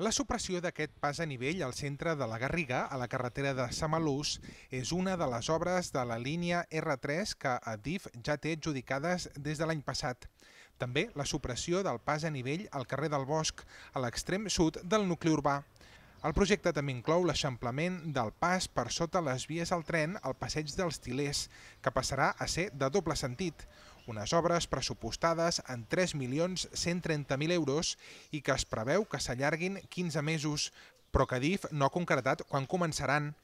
La supressió d'aquest pas a nivell al centre de la Garriga, a la carretera de Samalús, és una de les obres de la línia R3 que Adif ja té adjudicades des de l'any passat. També la supressió del pas a nivell al carrer del Bosc, a l'extrem sud del nucli urbà. El projecte també inclou l'eixamplament del pas per sota les vies al tren al passeig dels Tilers, que passarà a ser de doble sentit. Unes obres pressupostades en 3.130.000 euros i que es preveu que s'allarguin 15 mesos, però que DIF no ha concretat quan començaran.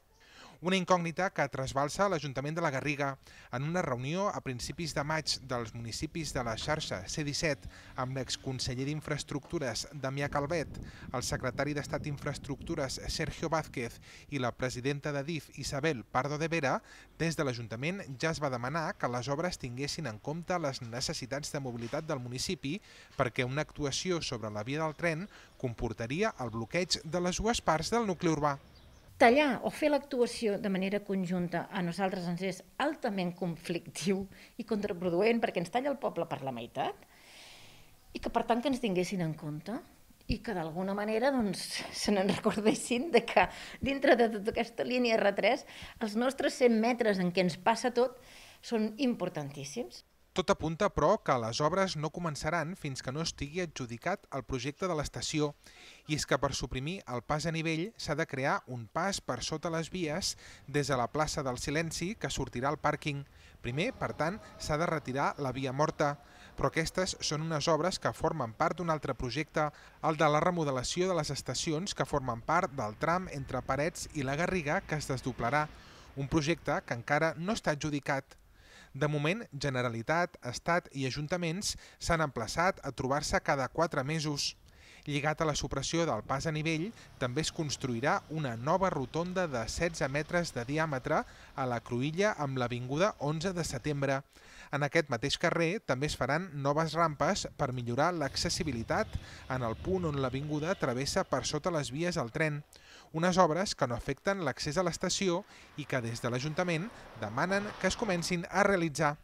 Una incògnita que trasbalsa l'Ajuntament de la Garriga en una reunió a principis de maig dels municipis de la xarxa C-17 amb l'exconseller d'Infraestructures Damià Calvet, el secretari d'Estat d'Infraestructures Sergio Vázquez i la presidenta de DIF Isabel Pardo de Vera, des de l'Ajuntament ja es va demanar que les obres tinguessin en compte les necessitats de mobilitat del municipi perquè una actuació sobre la via del tren comportaria el bloqueig de les dues parts del nucli urbà tallar o fer l'actuació de manera conjunta a nosaltres ens és altament conflictiu i contraproduent perquè ens talla el poble per la meitat i que per tant que ens tinguessin en compte i que d'alguna manera doncs, se n'en recordessin de que dintre de tota aquesta línia R3 els nostres 100 metres en què ens passa tot són importantíssims. Tot apunta, però, que les obres no començaran fins que no estigui adjudicat el projecte de l'estació, i és que per suprimir el pas a nivell s'ha de crear un pas per sota les vies des de la plaça del Silenci que sortirà al pàrquing. Primer, per tant, s'ha de retirar la via morta, però aquestes són unes obres que formen part d'un altre projecte, el de la remodelació de les estacions que formen part del tram entre Parets i la Garriga que es desdoblarà, un projecte que encara no està adjudicat. De moment, Generalitat, Estat i Ajuntaments s'han emplaçat a trobar-se cada quatre mesos. Lligat a la supressió del pas a nivell, també es construirà una nova rotonda de 16 metres de diàmetre a la Cruïlla amb l'Avinguda 11 de setembre. En aquest mateix carrer també es faran noves rampes per millorar l'accessibilitat en el punt on l'avinguda travessa per sota les vies al tren. Unes obres que no afecten l'accés a l'estació i que des de l'Ajuntament demanen que es comencin a realitzar.